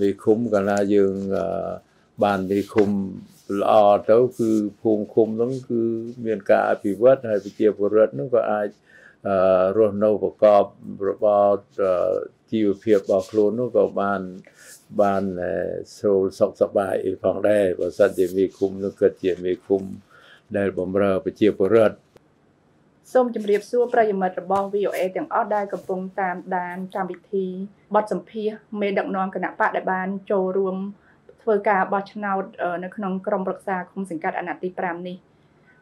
មេឃុំកាលណាយើងបានមេឃុំល្អទៅគឺភូមិឃុំហ្នឹងគឺមានការអភិវឌ្ឍហើយប្រជាពលរដ្ឋហ្នឹងក៏អាចរស់នៅប្រកបរបរជីវភាពរបស់ខ្លួននោះក៏បានបានស្រួលសុខសប្បាយផងដែរបើសិនជាមេឃុំនោះគិតជាមេឃុំដែលបំរើប្រជាពលរដ្ឋ សូមជម្រាបសួរប្រិយមិត្តរបស់ VOA ទាំងអស់ដែលកំពុងតាមដានកម្មវិធីបទសម្ភាសមេដឹកនាំគណៈបកដែលបានចូលរួមធ្វើការបោះឆ្នោតនៅក្នុងក្រុមប្រឹក្សាគុំសង្កាត់អាណត្តិទី5នេះ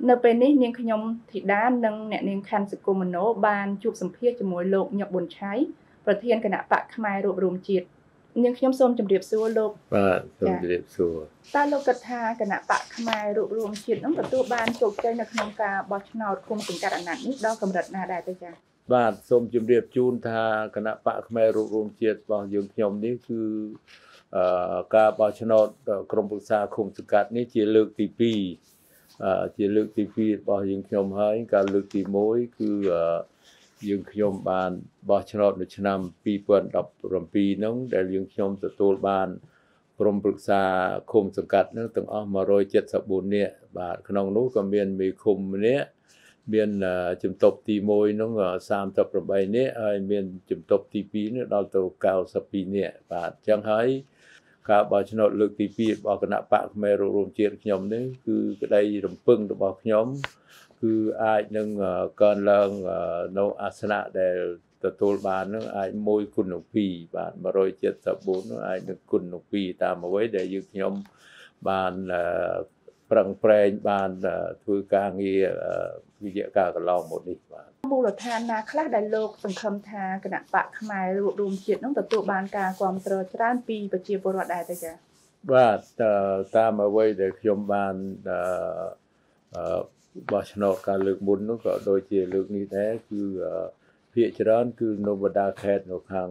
នៅពេលនេះនាងខ្ញុំធីតានិងអ្នកនាងខាន់សុគមនោបានជួបសម្ភាសជាមួយលោកញឹកប៊ុនឆៃប្រធានគណៈបកផ្នែករួបរวมជាតិ នាងខ្ញុំសូមជម្រាបសួរលោកបាទសូមជម្រាបសួរតើលោកគិតថាគណៈបកផ្នែករូបរងជាតិនឹងទទួលបានជោគជ័យនៅក្នុងការបោះឆ្នោតឃុំសង្កាត់អាណត្តិនេះដល់កម្រិតណាដែរទៅចា៎បាទសូមជម្រាបជូនថាគណៈបកផ្នែករូបរងជាតិរបស់យើងខ្ញុំនេះគឺអឺការបោះឆ្នោតក្រុមប្រឹក្សាឃុំសង្កាត់នេះជាលើកទី2ជាលើកទី2របស់យើងខ្ញុំហើយការលើកទី1គឺអឺ យើងខ្ញុំបានបោះឆ្នោតនៅឆ្នាំ2017ហ្នឹងដែលយើងខ្ញុំទទួលបានក្រុមប្រឹក្សាឃុំសង្កាត់ហ្នឹងទាំងអស់174នាក់បាទក្នុងនោះក៏មានមេឃុំម្នាក់មានជំទប់ទី1ហ្នឹង38នាក់ហើយមានជំទប់ទី2នេះដល់ទៅ92នាក់បាទអញ្ចឹងហើយការបោះឆ្នោតលើកទី2របស់គណៈបកខ្មែររួមជាតិខ្ញុំនេះគឺក្តីរំពឹងរបស់ខ្ញុំ គឺអាចនឹងកើនឡើងនៅអាសនៈដែលទទួលបាននឹងអាច1គុណនឹង2បាទ174នោះអាចនឹងគុណនឹង2តាមអ្វីដែលយើងខ្ញុំបានប្រឹងប្រែងបានធ្វើការងារវិជ្ជាការកន្លងមកនេះបាទមូលដ្ឋានណាខ្លះដែលលោកសង្ឃឹមថាគណៈបកផ្នែករួបរวมជាតិនឹងទទួលបានការគ្រប់គ្រងច្រើនពីប្រជាពលរដ្ឋដែរទៅចា៎បាទតាមអ្វីដែលខ្ញុំបានអឺ បោះឆ្នោតការលើកមុននោះក៏ដូចជាលើកនេះដែរគឺភាគច្រើនគឺនៅបណ្ដាខេត្តនៅខាង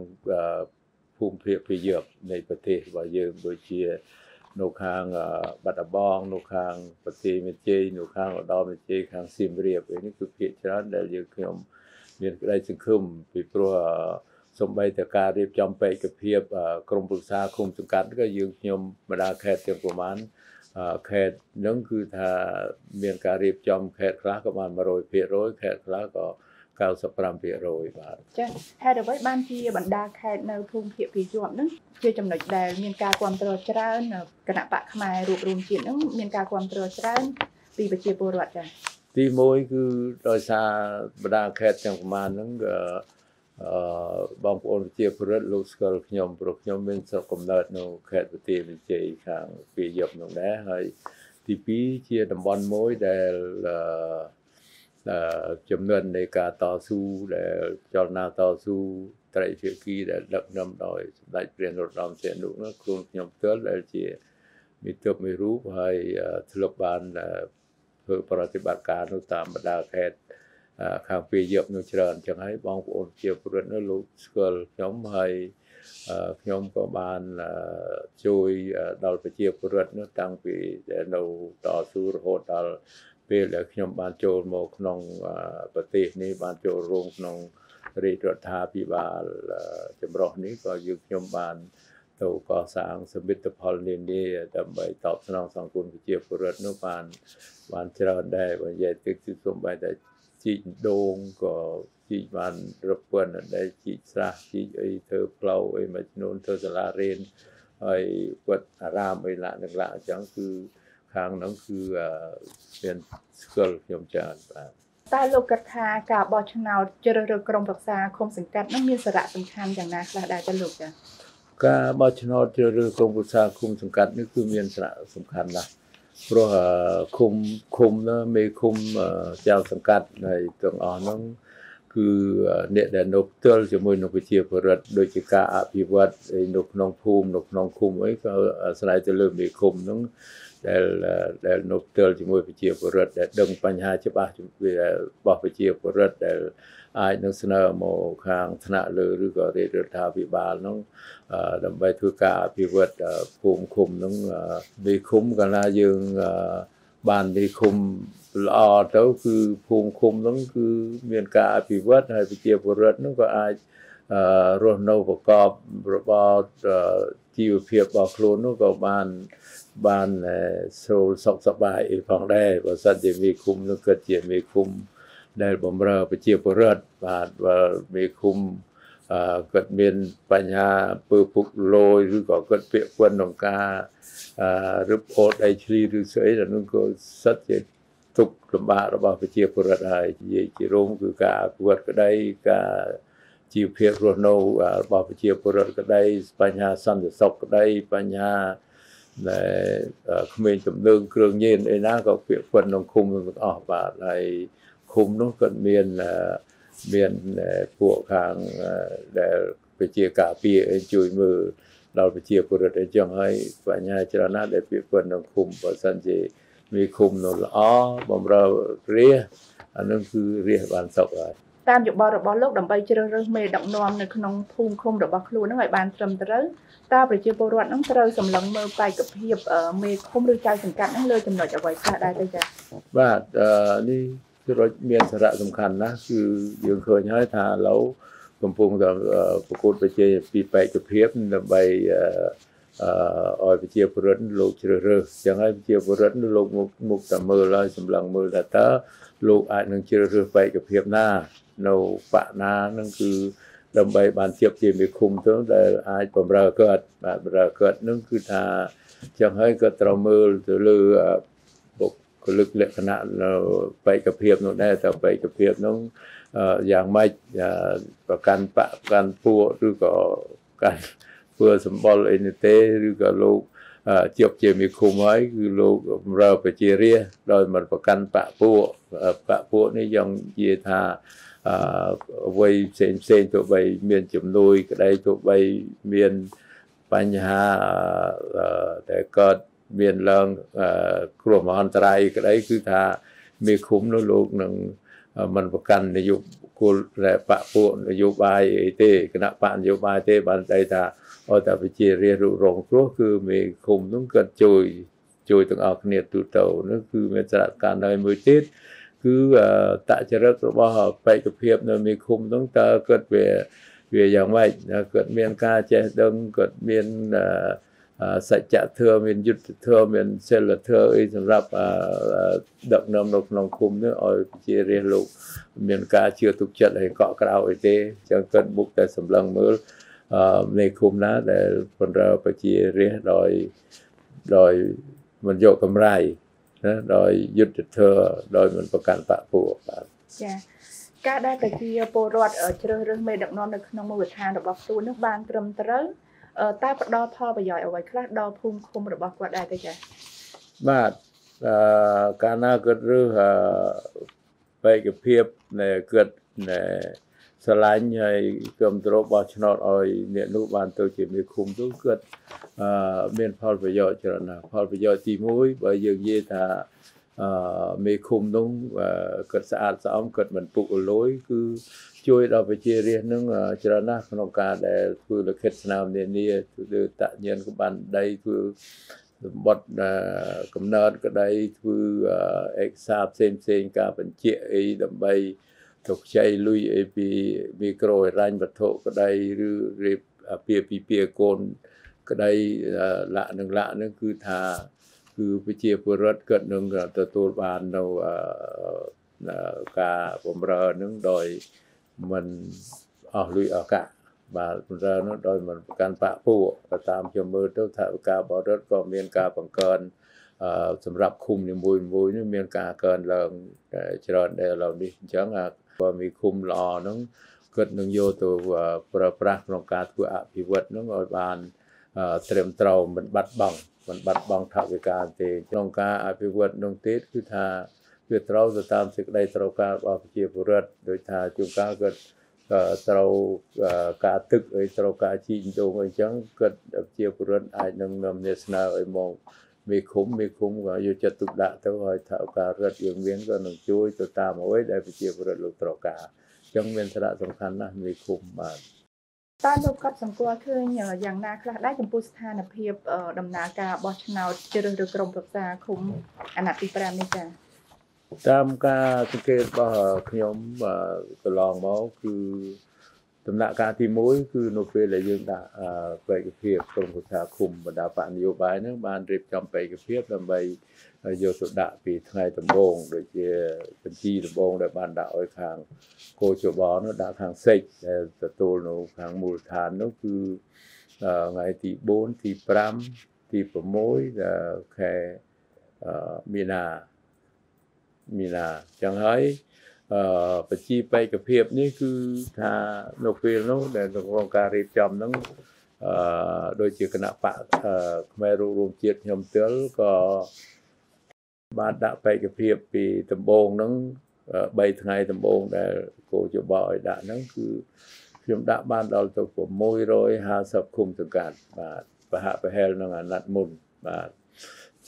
ភូមិភាគភាគយប់នៃប្រទេសរបស់យើងដូចជានៅខាងបាត់ដំបងនៅខាងប្រទេសមេជ័យនៅខាងឧត្តរមេជ័យខាងសៀមរាបនេះគឺភាគច្រើនដែលយើងខ្ញុំមានក្តីសង្ឃឹមពីព្រោះសំបីតការរៀបចំបេក្ខភាពក្រមប្រឹក្សាគុំសង្កាត់ក៏យើងខ្ញុំបណ្ដាខេត្តទាំងប្រមាណ ខេត្តនឹងគឺថាមានការរៀបចំខេត្តខ្លះក៏បាន100%ខេត្តខ្លះក៏95%បាទចា៎ហេតុអ្វីបានជាបណ្ដាខេត្តនៅភូមិភាគពីជាប់ហ្នឹងជាចំណុចដែលមានការគ្រប់គ្រងច្រើនគណៈបកខ្មែររួបរวมជាតិហ្នឹងមានការគ្រប់គ្រងច្រើនពីប្រជាពលរដ្ឋចា៎ទី1គឺដោយសារបណ្ដាខេត្តទាំងប្រមាណហ្នឹងក៏ អឺបងប្អូនប្រជាពលរដ្ឋលោកស្គាល់ខ្ញុំព្រោះខ្ញុំមានស្រុកកំណើតនៅខេត្តប្រទេសវិជ័យខាងពីយប់នោះដែរហើយទី2ជាតំបន់មួយដែលអឺចំនួននៃការតស៊ូដែលចលនាតស៊ូត្រីភាគីដែលដឹកនាំដោយសម្ដេចព្រះនរោត្តមសីហនុនោះខ្លួនខ្ញុំផ្ទាល់ដែលជាមិត្តមួយរូបហើយធ្លាប់បានធ្វើប្រតិបត្តិការនៅតាមបណ្ដាខេត្ត ខាងពីយកនោះច្រើនអញ្ចឹងហើយបងប្អូនជាពលរដ្ឋនោះលោកស្គាល់ខ្ញុំហើយខ្ញុំក៏បានជួយដល់ប្រជាពលរដ្ឋនោះតាំងពីនៅតស៊ូរហូតដល់ពេលដែលខ្ញុំបានចូលមកក្នុងប្រទេសនេះបានចូលរួមក្នុងរាជរដ្ឋាភិបាលចម្រុះនេះក៏យើងខ្ញុំបានទៅកសាងសមិទ្ធផលនានាដើម្បីតបស្នងសង្គមប្រជាពលរដ្ឋនោះបានបានច្រើនដែរបើនិយាយទៅគឺសូម្បីតែ ជីកដូងក៏ជីកបានរពន្ធដែលជីកស្រះជីកអីធ្វើផ្លូវអីមួយចំនួនធ្វើសាលារៀនហើយវត្តអារាមអីឡានឹងឡាអញ្ចឹងគឺខាងហ្នឹងគឺមានស្គាល់ខ្ញុំច្រើនបាទតើលោកគិតថាការបោះឆ្នោតជ្រើសរើសក្រុមប្រឹក្សាឃុំសង្កាត់នោះមានសារៈសំខាន់យ៉ាងណាខ្លះដែរទៅលោកចា៎ការបោះឆ្នោតជ្រើសរើសក្រុមប្រឹក្សាឃុំសង្កាត់នេះគឺមានសារៈសំខាន់ណាស់ ព្រោះឃុំឃុំនោះមេឃុំចៅសង្កាត់ហើយទាំងអស់ហ្នឹងគឺអ្នកដែលនៅផ្ទាល់ជាមួយនឹងប្រជាពលរដ្ឋដូចជាការអភិវឌ្ឍនៅក្នុងភូមិនៅក្នុងឃុំអីក៏អាស្រ័យទៅលើមេឃុំហ្នឹង ដែលដែលនៅផ្ទាល់ជាមួយប្រជាពលរដ្ឋដែលដឹងបញ្ហាច្បាស់របស់ប្រជាពលរដ្ឋដែលអាចនឹងស្នើមកខាងថ្នាក់លើឬក៏រាជរដ្ឋាភិបាលនោះដើម្បីធ្វើការអភិវឌ្ឍភូមិឃុំនោះមេឃុំកាលណាយើងបានមេឃុំល្អទៅគឺភូមិឃុំនោះគឺមានការអភិវឌ្ឍហើយប្រជាពលរដ្ឋនោះក៏អាចរស់នៅប្រកបរបរជីវភាពរបស់ខ្លួននោះក៏បានបានស្រួលសុខសប្បាយផងដែរបើសិនជាមេឃុំនោះគិតជាមេឃុំដែលបំរើប្រជាពលរដ្ឋបាទបើមេឃុំអឺគាត់មានបញ្ហាពើពុកលយឬក៏គាត់ពាក់ព័ន្ធក្នុងការអឺរឹបអូតអីឆ្លីឬស្អីដល់នោះក៏សិតជាទុកលំបាករបស់ប្រជាពលរដ្ឋហើយនិយាយជារួមគឺការអភិវឌ្ឍក្តីការ ជីវភាពរស់នៅរបស់ប្រជាពលរដ្ឋក្តីបញ្ហាសន្តិសុខក្តីបញ្ហាដែលក្មេងទំនើងគ្រឿងញៀនអីណាក៏ពាក្យប៉ុនក្នុងឃុំទាំងអស់បាទហើយឃុំនោះក៏មានមានពួកខាងដែលប្រជាការពារជួយមើលដល់ប្រជាពលរដ្ឋអញ្ចឹងហើយបញ្ហាច្រើនណាស់ដែលពាក្យប៉ុនក្នុងឃុំបើសិនជាមានឃុំនៅល្អបំរើរាជអានឹងគឺរាជបានសុខហើយ តាមយោបល់របស់លោកដើម្បីជ្រើសរើសមេដឹកនាំនៅក្នុងភូមិឃុំរបស់ខ្លួននឹងឲ្យបានត្រឹមត្រូវតើប្រជាពលរដ្ឋនឹងត្រូវសម្លឹងមើលបេក្ខភាពមេឃុំឬចៅសង្កាត់នឹងលើចំណុចអ្វីខ្លះដែរទេចា៎បាទនេះគឺរត់មានសារៈសំខាន់ណាស់គឺយើងឃើញហើយថាឥឡូវកំពុងតែប្រកួតប្រជែងពីបេក្ខភាពដើម្បីអឺឲ្យប្រជាពលរដ្ឋលោកជ្រើសរើសចឹងហើយប្រជាពលរដ្ឋលោកមុខមុខតែមើលហើយសម្លឹងមើលថាតើលោកអាចនឹងជ្រើសរើសបេក្ខភាពណា នៅបកណានឹងគឺដើម្បីបានជាប់ជាមេឃុំទៅដែលអាចបំរើគាត់បាទបំរើគាត់នឹងគឺថាចឹងហើយក៏ត្រូវមើលទៅលើបុគ្គលិកលក្ខណៈនៅបេក្ខភាពនោះដែរតើបេក្ខភាពនោះយ៉ាងម៉េចប្រកាន់បកប្រកាន់ពួកឬក៏កាន់ធ្វើសម្បល់អីនេះទេឬក៏លោកជាប់ជាមេឃុំហើយគឺលោកបំរើប្រជារាស្ត្រដោយមិនប្រកាន់បកពួកបកពួកនេះយ៉ាងនិយាយថា អអ្វីផ្សេងផ្សេងទោះបីមានជំនួយក្តីទោះបីមានបញ្ហាដែលកើតមានឡើងគ្រោះមហន្តរាយក្តីគឺថាមេឃុំនោះលោកនឹងមិនប្រកាន់នយោគលដែលបពពួកនយោបាយអីទេគណៈបកនយោបាយទេបានតែថាអត់តែវិជារាជររងគ្រោះគឺមេឃុំនោះគាត់ជួយជួយទាំងអស់គ្នាទូទៅនោះគឺមានសារៈការនៅមួយទៀត គឺតចរិតរបស់បេក្ខភាពនៅមេឃុំនោះតើគាត់វាវាយ៉ាងម៉េចគាត់មានការចេះដឹងគាត់មានសច្ចធម៌មានយុទ្ធធម៌មានសិលធម៌អីសម្រាប់ដឹកនាំនៅក្នុងគុំនេះឲ្យជារាជលោកមានការជឿទុកចិត្តហើយកក់ក្រៅអីទេអញ្ចឹងគាត់មុខតែសម្លឹងមើលនៃគុំណាដែលបណ្ដើប្រជារាជដោយដោយមិនយកកម្រៃ ណាដោយយុទ្ធធរដោយមិនប្រកាន់បពួកបាទចាការដែលប្រជាពលរដ្ឋជ្រើសរើសមេដឹកនាំនៅក្នុងមូលដ្ឋានរបស់ខ្លួននោះបានត្រឹមត្រូវតើផ្ដល់ផលប្រយោជន៍អ្វីខ្លះដល់ភូមិឃុំរបស់គាត់ដែរទេចាបាទអឺកាលណាគាត់រើសបេក្ខភាពនៃគាត់នៃ ស្រឡាញ់ហើយគ្រប់គ្រងបោះឆ្នោតឲ្យអ្នកនោះបានទៅជាមេឃុំទៅគាត់អឺមានផលប្រយោជន៍ច្រើនណាស់ផលប្រយោជន៍ទី1បើយើងនិយាយថាអឺមេឃុំនោះគាត់ស្អាតស្អំគាត់មិនពុកអលួយគឺជួយដល់ប្រជារាស្ត្រនឹងច្រើនណាស់ក្នុងការដែលធ្វើលិខិតស្នាមនានាធ្វើតញ្ញានក្បានដីធ្វើសម្បត្តិកំណើតក្តីធ្វើឯកសារផ្សេងផ្សេងការបញ្ជាក់អីដើម្បី ទុកខ្ចីលុយអីពីមីក្រូហិរញ្ញវត្ថុក្តីឬរៀបពីពីពីកូនក្តីលក្ខនឹងលក្ខនឹងគឺថាគឺប្រជាពលរដ្ឋគាត់នឹងទទួលបាននៅការបំរើនឹងដោយមិនអស់លុយអស់កាក់បាទបំរើនោះដោយមិនប្រកាន់បាក់ពួកក៏តាមខ្ញុំមើលទៅថាការបរិវត្តក៏មានការបង្កើនអឺសម្រាប់ឃុំនីមួយមួយនេះមានការកើនឡើងច្រើនដែរឥឡូវនេះអញ្ចឹង បើមានឃុំល្អហ្នឹងគាត់នឹងយកទៅប្រើប្រាស់ក្នុងការធ្វើអភិវឌ្ឍហ្នឹងឲ្យបានត្រឹមត្រូវមិនបាត់បង់មិនបាត់បង់ថវិកាទេក្នុងការអភិវឌ្ឍនោះទៀតគឺថាវាត្រូវទៅតាមសេចក្តីត្រូវការរបស់ប្រជាពលរដ្ឋដោយថាជួនកាលគាត់ត្រូវការទឹកអីត្រូវការជីកដូងអីចឹងគាត់ប្រជាពលរដ្ឋអាចនឹងនាំនេស្នើឲ្យមក មេឃុំមេឃុំក៏យកចិត្តទុកដាក់ទៅឲ្យថាឱកាសរដ្ឋយើងមានក៏នឹងជួយទៅតាមអ្វីដែលប្រជាពលរដ្ឋលោកត្រូវការអញ្ចឹងមានសារៈសំខាន់ណាស់មេឃុំបាទតើលោកគាត់សង្កល់ឃើញយ៉ាងណាខ្លះដែរចំពោះស្ថានភាពដំណើរការបោះឆ្នោតជ្រើសរើសក្រុមប្រឹក្សាឃុំអាណត្តិទី5នេះចា៎តាមការសង្កេតរបស់ខ្ញុំកន្លងមកគឺត ដំណាក់កាលទី1គឺនៅពេលដែលយើងដាក់បេក្ខភាពក្រុមគូថាឃុំបណ្ដាបកនយោបាយហ្នឹងបានរៀបចំបេក្ខភាពដើម្បីយកទៅដាក់ពីថ្ងៃដំបូងដូចជាបញ្ជីដំបូងដែលបានដាក់ឲ្យខាងគោជបនោះដាក់ខាងសេចដែលទទួលនៅខាងមូលដ្ឋាននោះគឺថ្ងៃទី4ទី5ទី6ខែមីនាមីនាចឹងហើយអឺ បញ្ជីបេក្ខភាពនេះគឺថានៅពេលនោះដែលក្នុងការរៀបចំហ្នឹងអឺដូចជាគណៈបកខ្មែររួមជាតិខ្ញុំទិលក៏បានដាក់បេក្ខភាពពីដំបូងហ្នឹង3ថ្ងៃដំបូងដែលគោជបឲ្យដាក់ហ្នឹងគឺខ្ញុំដាក់បានដល់ទៅ650ឃុំសង្កាត់បាទប្រហាក់ប្រហែលនឹងអាណត្តិមុនបាទ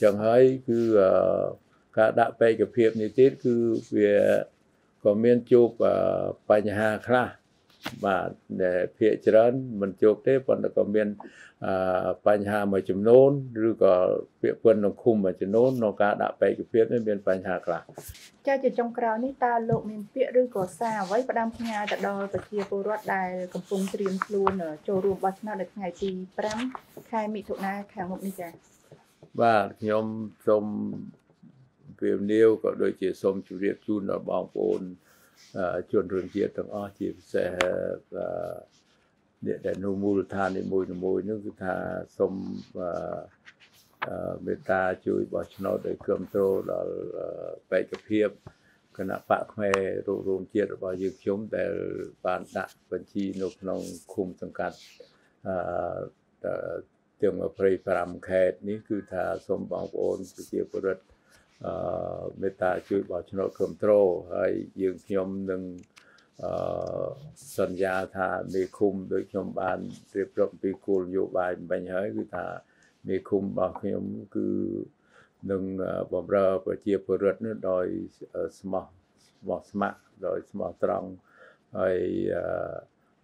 ចឹងហើយគឺការដាក់បេក្ខភាពនេះទៀតគឺវា ក៏មានជួបបញ្ហាខ្លះបាទដែលភាកច្រើនមិនជួបទេប៉ុន្តែក៏មានបញ្ហាមួយចំនួនឬក៏ពាក្យពិនក្នុងឃុំមួយចំនួនក្នុងការដាក់បេក្ខភាពនេះមានបញ្ហាខ្លះចាជាចុងក្រោយនេះតើលោកមានពាក្យឬក៏សារអ្វីផ្ដាំផ្ញើទៅដល់ប្រជាពលរដ្ឋដែលកំពុងត្រៀមខ្លួនចូលរួមបោះឆ្នោតនៅថ្ងៃទី5ខែមិថុនាខាងមុខនេះចាបាទខ្ញុំសូម ព្រាមនាវក៏ដូចជាសូមជម្រាបជូនដល់បងប្អូនជនរួមជាតិទាំងអស់ជាពិសេសអ្នកដែលនៅមូលដ្ឋាននីមួយៗនោះគឺថាសូមមេត្តាជួយបោះឆ្នោតដោយគ្រប់គ្រងដល់បេក្ខភាពគណៈបកខ្មែររួមរួមជាតិរបស់យើងខ្ញុំដែលបានដាក់បញ្ជីនៅក្នុងឃុំសង្កាត់អឺទាំង25ខេត្តនេះគឺថាសូមបងប្អូនប្រជាពលរដ្ឋ អឺមេត្តាជួយបោះឆ្នោតគ្រប់គ្រងហើយយើងខ្ញុំនឹងអឺសន្យាថាមេឃុំដូចខ្ញុំបានរៀបរាប់ពីគោលនយោបាយមិញហើយគឺថាមេឃុំរបស់ខ្ញុំគឺនឹងបំរើប្រជាពលរដ្ឋនោះដោយស្មោះស្មោះស្ម័គ្រដោយស្មោះត្រង់ហើយ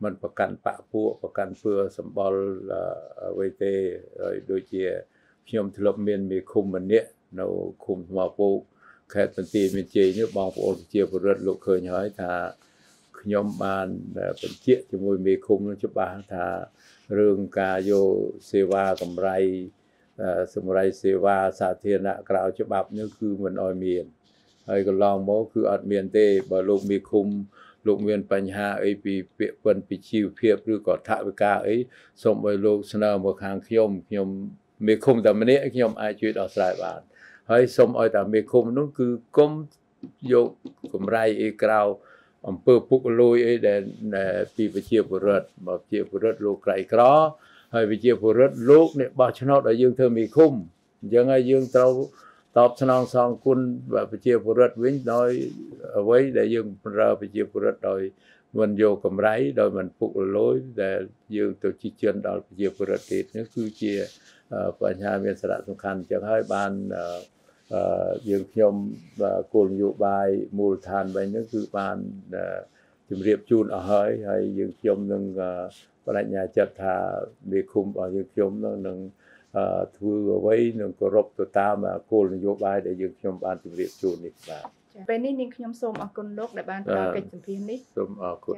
មិនប្រកាន់បពពួកប្រកាន់ពើសម្បល់អ្វីទេហើយដូចជាខ្ញុំធ្លាប់មានមេឃុំម្នាក់ នៅឃុំថ្មពូកខេត្តបន្ទាយមានជ័យនេះបងប្អូនប្រជាពលរដ្ឋលោកឃើញហើយថាខ្ញុំបានបញ្ជាក់ជាមួយមេឃុំនោះច្បាស់ថារឿងការយកសេវាកម្រៃសម្រាប់សេវាសាធារណៈក្រៅច្បាប់នេះគឺមិនអោយមានហើយកន្លងមកគឺអត់មានទេបើលោកមេឃុំលោកមានបញ្ហាអីពីពាក្យពិនពីជីវភាពឬក៏ថវិកាអីសូមឲ្យលោកស្នើមកខាងខ្ញុំខ្ញុំមេឃុំតែម្នាក់ខ្ញុំអាចជួយដោះស្រាយបាន ហើយសូមឲ្យតែមេឃុំនោះគឺគុំយកកម្រៃអីក្រៅអំពើពុកលួយអីដែលពីវិជាពរដ្ឋមកជាពរដ្ឋលោកក្រៃក្រហើយវិជាពរដ្ឋលោកអ្នកបោះឆ្នោតឲ្យយើងធ្វើមេឃុំអញ្ចឹងហើយយើងត្រូវតបស្នងសងគុណប្រជាពលរដ្ឋវិញដោយអ្វីដែលយើងប្រើប្រជាពលរដ្ឋដោយមិនយកកម្រៃដោយមិនពុកលលយដែលយើងទៅជិះជឿនដល់ប្រជាពលរដ្ឋទេនេះគឺជាបញ្ហាមានសារៈសំខាន់អញ្ចឹងហើយបាន យើងខ្ញុំគោលនយោបាយមូលដ្ឋានវិញហ្នឹងគឺបានជម្រាបជូនអស់ហើយហើយយើងខ្ញុំនឹងបដិញ្ញាចិត្តថាមេឃុំរបស់យើងខ្ញុំនឹងធ្វើអ្វីនឹងគោរពទៅតាមគោលនយោបាយដែលយើងខ្ញុំបានជម្រាបជូននេះបាទពេលនេះនាងខ្ញុំសូមអរគុណលោកដែលបានផ្ដល់កិច្ចសម្ភារនេះសូមអរគុណ